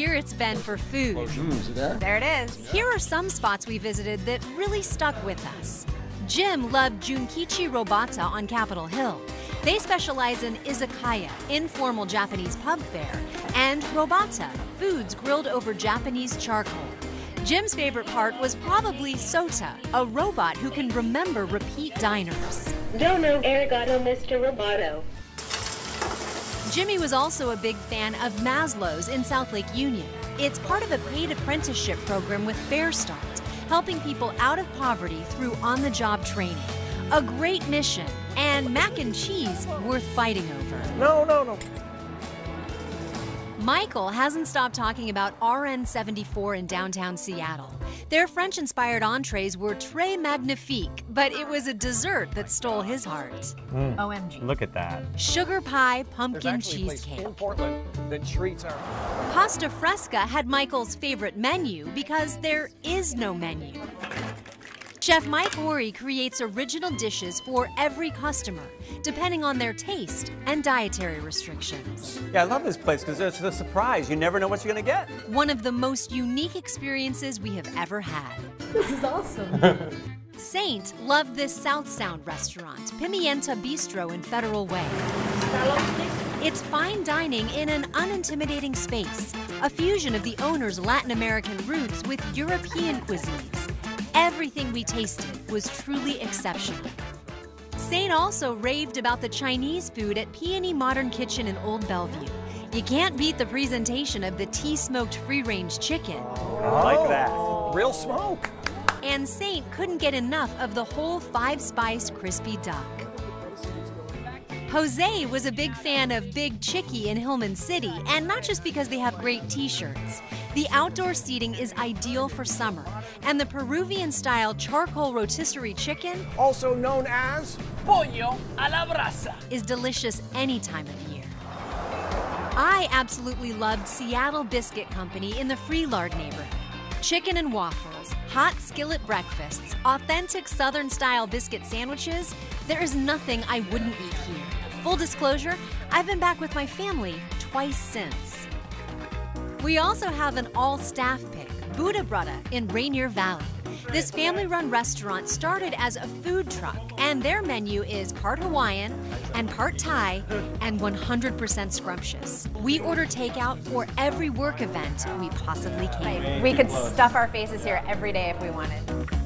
year it's been for food. There it is. Here are some spots we visited that really stuck with us. Jim loved Junkichi Robata on Capitol Hill. They specialize in izakaya, informal Japanese pub fare, and robata, foods grilled over Japanese charcoal. Jim's favorite part was probably Sota, a robot who can remember repeat diners. Dono arigato, Mr. Roboto. Jimmy was also a big fan of Maslow's in South Lake Union. It's part of a paid apprenticeship program with FareStart, helping people out of poverty through on the job training. A great mission, and mac and cheese worth fighting over. No, no, no. Michael hasn't stopped talking about RN74 in downtown Seattle. Their French inspired entrees were très magnifique, but it was a dessert that stole his heart. Mm. OMG. Look at that. Sugar pie pumpkin actually a place cheesecake. in Portland that treats our. Pasta Fresca had Michael's favorite menu because there is no menu. Chef Mike Horry creates original dishes for every customer, depending on their taste and dietary restrictions. Yeah, I love this place because it's a surprise. You never know what you're going to get. One of the most unique experiences we have ever had. This is awesome. Saint loved this South Sound restaurant, Pimienta Bistro in Federal Way. It's fine dining in an unintimidating space, a fusion of the owner's Latin American roots with European cuisines. Everything we tasted was truly exceptional. Saint also raved about the Chinese food at Peony Modern Kitchen in Old Bellevue. You can't beat the presentation of the tea smoked free range chicken. Like that. Real smoke. And Saint couldn't get enough of the whole five spice crispy duck. Jose was a big fan of Big Chickie in Hillman City, and not just because they have great t shirts. The outdoor seating is ideal for summer, and the Peruvian style charcoal rotisserie chicken Also known as. Pollo a la brasa. is delicious any time of year. I absolutely loved Seattle Biscuit Company in the Frelard neighborhood. Chicken and waffles, hot skillet breakfasts, authentic Southern style biscuit sandwiches. There is nothing I wouldn't eat here. Full disclosure, I've been back with my family twice since. We also have an all staff pick, Buddha Bruddah in Rainier Valley. This family run restaurant started as a food truck, and their menu is part Hawaiian and part Thai and 100% scrumptious. We order takeout for every work event we possibly can. we could stuff our faces here every day if we wanted.